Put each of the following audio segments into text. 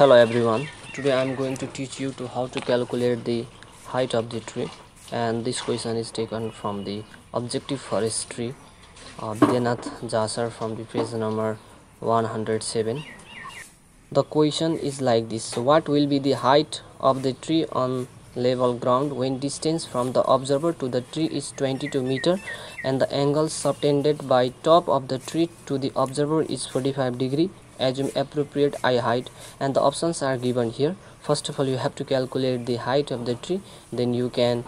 hello everyone. Today i'm going to teach you to how to calculate the height of the tree. And this question is taken from the objective forestry uh, Vidyanath Jasar from the page number 107 the question is like this. So what will be the height of the tree on level ground when distance from the observer to the tree is 22 meter and the angle subtended by top of the tree to the observer is 45 degree assume appropriate eye height and the options are given here. First of all you have to calculate the height of the tree then you can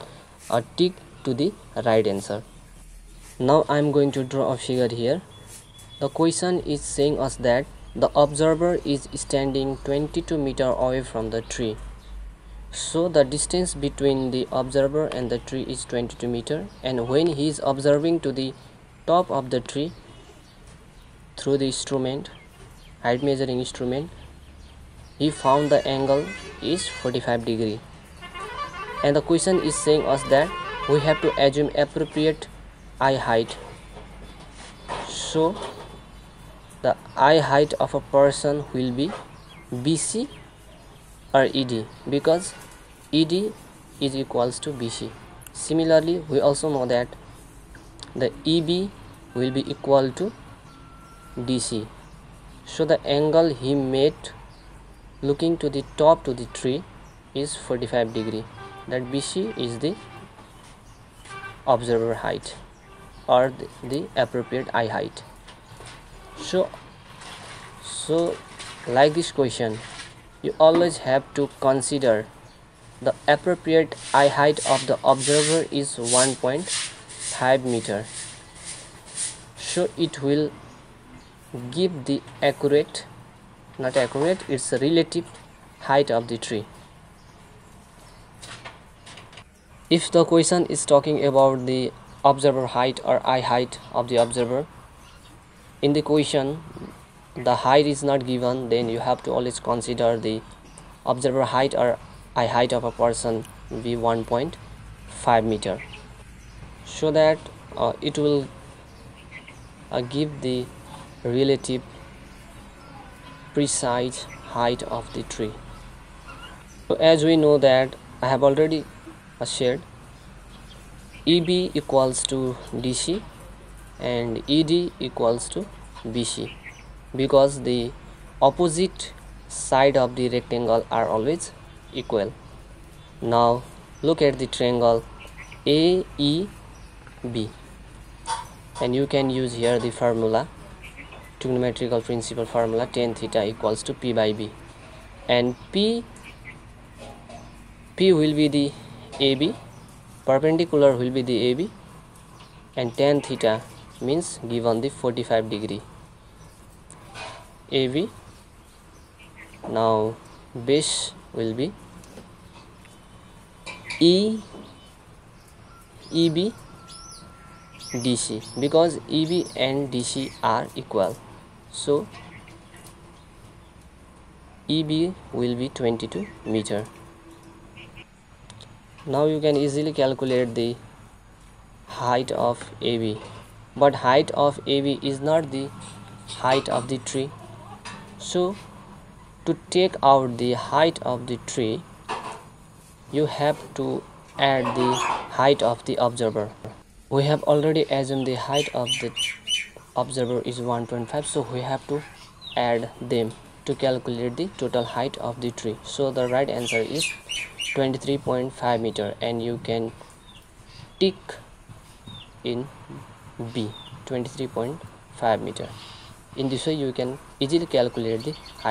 uh, tick to the right answer. Now i'm going to draw a figure here. The question is saying us that the observer is standing 22 meter away from the tree. So the distance between the observer and the tree is 22 meter and when he is observing to the top of the tree through the instrument height measuring instrument. He found the angle is 45 degree. And the question is saying us that we have to assume appropriate eye height. So the eye height of a person will be BC or ED because ED is equals to BC similarly we also know that the EB will be equal to DC so the angle he made looking to the top to the tree is 45 degree. That BC is the observer height or the, appropriate eye height. So so like this question you always have to consider the appropriate eye height of the observer is 1.5 meter. So it will give the accurate not accurate it's relative height of the tree. If the question is talking about the observer height or eye height of the observer in the question the height is not given then you have to always consider the observer height or eye height of a person be 1.5 meter. So that uh, it will uh, give the relative precise height of the tree. So as we know that I have already shared EB equals to DC and ED equals to BC because the opposite side of the rectangle are always equal. Now look at the triangle AEB and you can use here the formula trigonometrical principle formula tan theta equals to p by b. And p p will be the ab perpendicular will be the ab and tan theta means given the 45 degree. Ab now base will be e eb dc because eb and dc are equal so EB will be 22 meter. Now you can easily calculate the height of AB but height of AB is not the height of the tree. So to take out the height of the tree you have to add the height of the observer. We have already assumed the height of the observer is 125 so we have to add them to calculate the total height of the tree. So the right answer is 23.5 meter and you can tick in B 23.5 meter. In this way you can easily calculate the height